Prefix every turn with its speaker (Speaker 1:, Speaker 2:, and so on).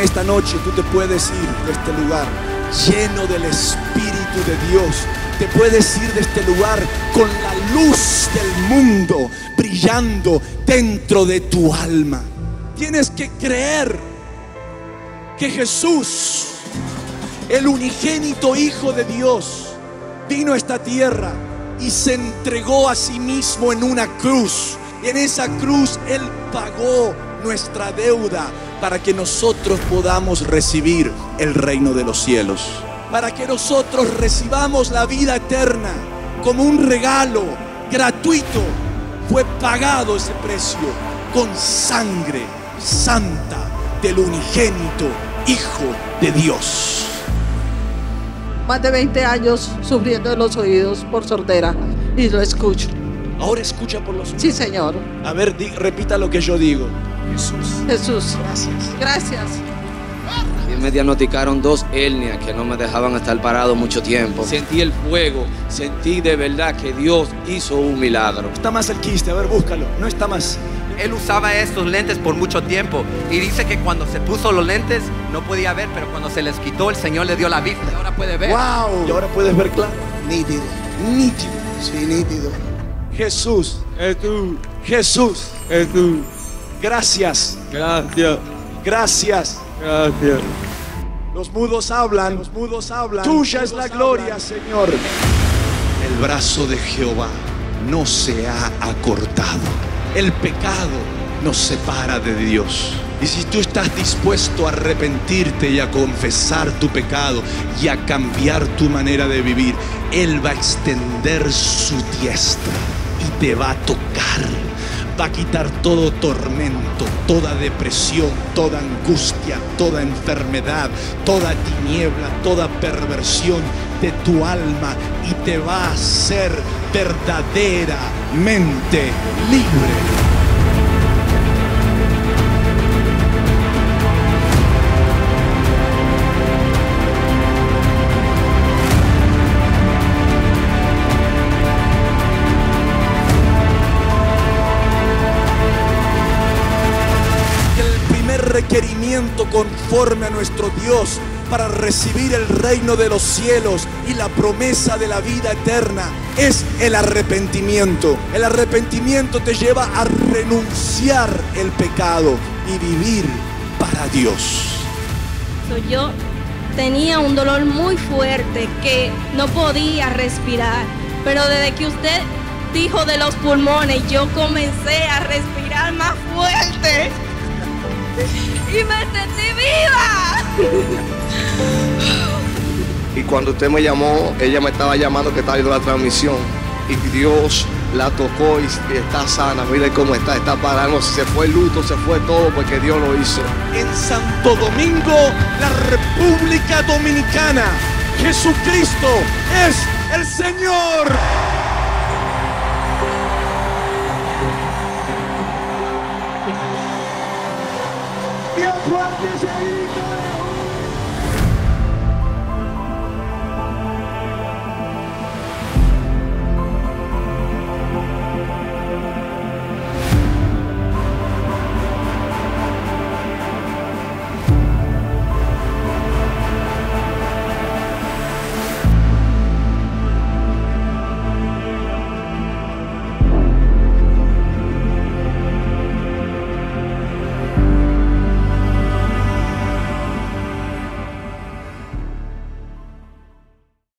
Speaker 1: Esta noche tú te puedes ir de este lugar lleno del Espíritu de Dios. Te puedes ir de este lugar con la luz del mundo brillando dentro de tu alma. Tienes que creer que Jesús, el unigénito Hijo de Dios, vino a esta tierra y se entregó a sí mismo en una cruz. Y en esa cruz Él pagó nuestra deuda para que nosotros podamos recibir el reino de los cielos. Para que nosotros recibamos la vida eterna como un regalo gratuito. Fue pagado ese precio con sangre santa del unigénito Hijo de Dios.
Speaker 2: Más de 20 años sufriendo los oídos por sordera y lo escucho.
Speaker 1: Ahora escucha por los
Speaker 2: Sí, Señor.
Speaker 1: A ver, di- repita lo que yo digo. Jesús.
Speaker 2: Jesús.
Speaker 1: Gracias.
Speaker 2: Gracias.
Speaker 3: Y me diagnosticaron dos hernias que no me dejaban estar parado mucho tiempo. Sentí el fuego, sentí de verdad que Dios hizo un milagro.
Speaker 1: Está más el quiste, a ver, búscalo. No está más.
Speaker 4: Él usaba estos lentes por mucho tiempo y dice que cuando se puso los lentes no podía ver, pero cuando se les quitó el Señor le dio la vista. y Ahora puede ver.
Speaker 1: ¡Wow! Y ahora puedes ver claro.
Speaker 5: Nítido.
Speaker 1: Nítido.
Speaker 5: Sí, nítido.
Speaker 1: Jesús.
Speaker 3: Jesús,
Speaker 1: Gracias.
Speaker 3: gracias,
Speaker 1: Gracias.
Speaker 3: gracias.
Speaker 1: Los mudos hablan. Los mudos hablan. Tuya es la gloria, Señor. El brazo de Jehová no se ha acortado. El pecado nos separa de Dios. Y si tú estás dispuesto a arrepentirte y a confesar tu pecado y a cambiar tu manera de vivir, Él va a extender su diestra te va a tocar. Va a quitar todo tormento, toda depresión, toda angustia, toda enfermedad, toda tiniebla, toda perversión de tu alma y te va a hacer verdaderamente libre. Requerimiento conforme a nuestro Dios para recibir el reino de los cielos y la promesa de la vida eterna es el arrepentimiento. El arrepentimiento te lleva a renunciar el pecado y vivir para Dios.
Speaker 6: Yo tenía un dolor muy fuerte que no podía respirar, pero desde que usted dijo de los pulmones, yo comencé a respirar más fuerte y me sentí viva.
Speaker 5: Y cuando usted me llamó, ella me estaba llamando que estaba viendo la transmisión. Y Dios la tocó y y está sana. Mire cómo está, está parando. Se fue el luto, se fue todo porque Dios lo hizo.
Speaker 1: En Santo Domingo, la República Dominicana, Jesucristo es el Señor.
Speaker 7: Dios